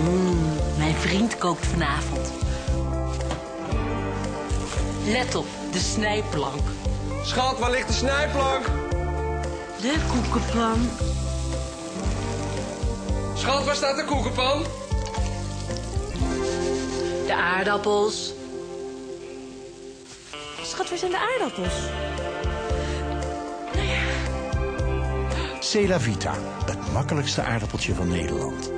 Mm, mijn vriend kookt vanavond. Let op, de snijplank. Schat, waar ligt de snijplank? De koekenpan. Schat, waar staat de koekenpan? De aardappels. Schat, waar zijn de aardappels? Nou Cela Vita, het makkelijkste aardappeltje van Nederland.